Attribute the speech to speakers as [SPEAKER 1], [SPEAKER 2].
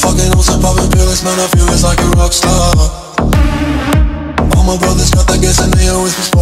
[SPEAKER 1] fucking hoes and poppin' pills, man, I feel it's like a rock star. All my brothers got that gas and they always respond.